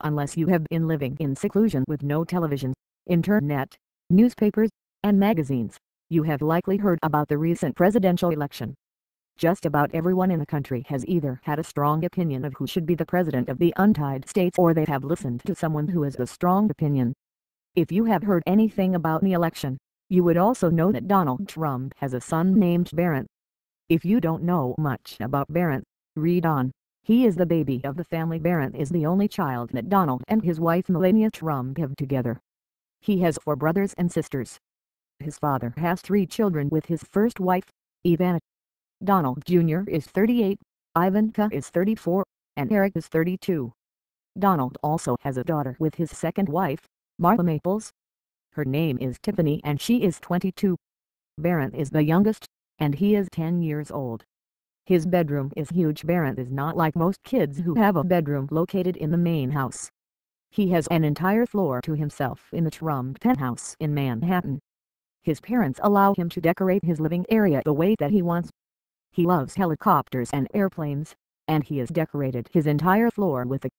unless you have been living in seclusion with no television, internet, newspapers, and magazines, you have likely heard about the recent presidential election. Just about everyone in the country has either had a strong opinion of who should be the president of the untied states or they have listened to someone who has a strong opinion. If you have heard anything about the election, you would also know that Donald Trump has a son named Barron. If you don't know much about Barron, read on. He is the baby of the family Barron is the only child that Donald and his wife Melania Trump have together. He has four brothers and sisters. His father has three children with his first wife, Ivana. Donald Jr. is 38, Ivanka is 34, and Eric is 32. Donald also has a daughter with his second wife, Marla Maples. Her name is Tiffany and she is 22. Barron is the youngest, and he is 10 years old. His bedroom is huge. Barron is not like most kids who have a bedroom located in the main house. He has an entire floor to himself in the Trump penthouse in Manhattan. His parents allow him to decorate his living area the way that he wants. He loves helicopters and airplanes, and he has decorated his entire floor with a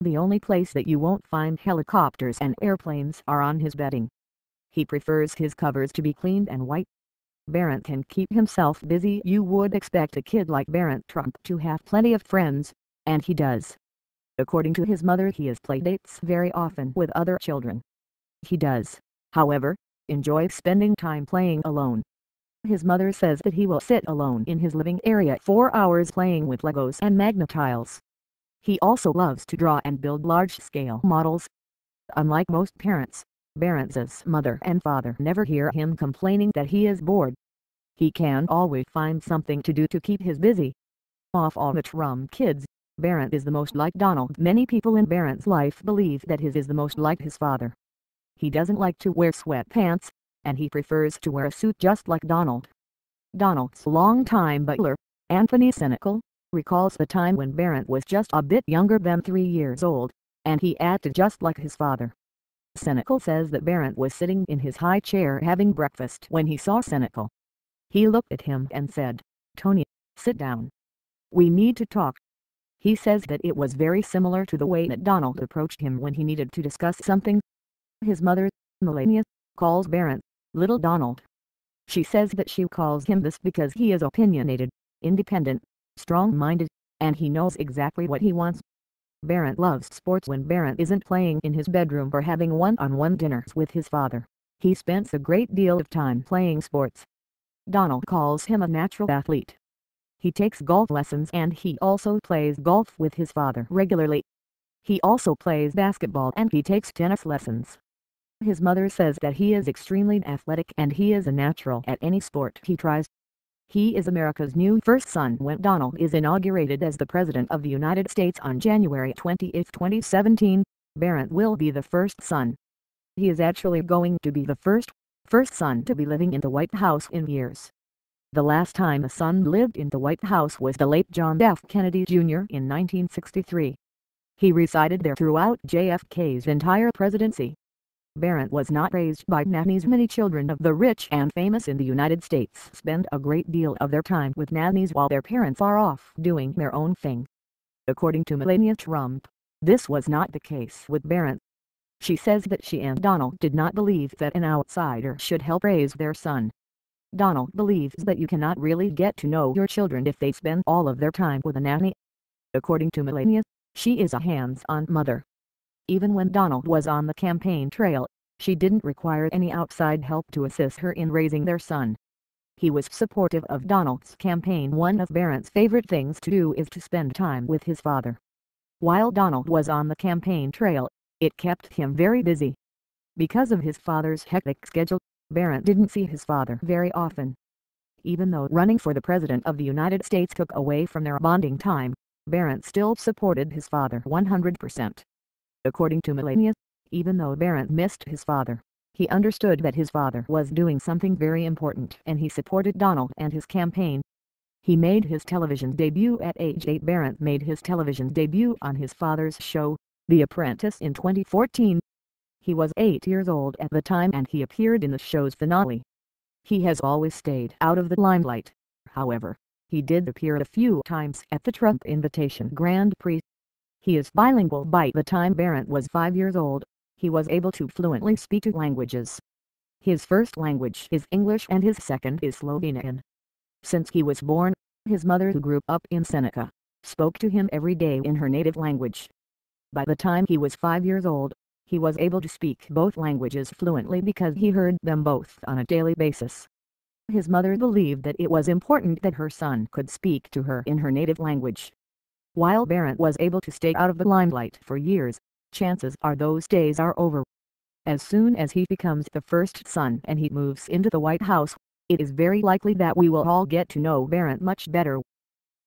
the only place that you won't find helicopters and airplanes are on his bedding. He prefers his covers to be cleaned and white. Barron can keep himself busy. You would expect a kid like Barron Trump to have plenty of friends, and he does. According to his mother he has playdates very often with other children. He does, however, enjoy spending time playing alone. His mother says that he will sit alone in his living area for hours playing with Legos and Magna-Tiles. He also loves to draw and build large-scale models. Unlike most parents, Barron's mother and father never hear him complaining that he is bored. He can always find something to do to keep his busy. Off all the Trump kids, Barron is the most like Donald. Many people in Barron's life believe that his is the most like his father. He doesn't like to wear sweatpants, and he prefers to wear a suit just like Donald. Donald's longtime butler, Anthony Senecal, recalls the time when Barron was just a bit younger than three years old, and he acted just like his father. Senecal says that Barron was sitting in his high chair having breakfast when he saw Senecal. He looked at him and said, Tony, sit down. We need to talk. He says that it was very similar to the way that Donald approached him when he needed to discuss something his mother, Melania, calls Barron, Little Donald. She says that she calls him this because he is opinionated, independent, strong-minded, and he knows exactly what he wants. Barron loves sports when Barron isn't playing in his bedroom or having one-on-one -on -one dinners with his father. He spends a great deal of time playing sports. Donald calls him a natural athlete. He takes golf lessons and he also plays golf with his father regularly. He also plays basketball and he takes tennis lessons. His mother says that he is extremely athletic and he is a natural at any sport he tries. He is America's new first son when Donald is inaugurated as the President of the United States on January 28, 2017. Barron will be the first son. He is actually going to be the first, first son to be living in the White House in years. The last time a son lived in the White House was the late John F. Kennedy Jr. in 1963. He resided there throughout JFK's entire presidency. Barron was not raised by nannies. Many children of the rich and famous in the United States spend a great deal of their time with nannies while their parents are off doing their own thing. According to Melania Trump, this was not the case with Barron. She says that she and Donald did not believe that an outsider should help raise their son. Donald believes that you cannot really get to know your children if they spend all of their time with a nanny. According to Melania, she is a hands-on mother even when Donald was on the campaign trail, she didn't require any outside help to assist her in raising their son. He was supportive of Donald's campaign. One of Barron's favorite things to do is to spend time with his father. While Donald was on the campaign trail, it kept him very busy. Because of his father's hectic schedule, Barron didn't see his father very often. Even though running for the President of the United States took away from their bonding time, Barron still supported his father 100%. According to Melania, even though Barron missed his father, he understood that his father was doing something very important and he supported Donald and his campaign. He made his television debut at age 8. Barron made his television debut on his father's show, The Apprentice in 2014. He was 8 years old at the time and he appeared in the show's finale. He has always stayed out of the limelight, however. He did appear a few times at the Trump Invitational Grand Prix He is bilingual by the time Barron was five years old. He was able to fluently speak two languages. His first language is English and his second is Slovenian. Since he was born, his mother who grew up in Sevnica, spoke to him every day in her native language. By the time he was five years old, he was able to speak both languages fluently because he heard them both on a daily basis. His mother believed that it was important that her son could speak to her in her native language. While Barron was able to stay out of the limelight for years, chances are those days are over. As soon as he becomes the first son and he moves into the White House, it is very likely that we will all get to know Barron much better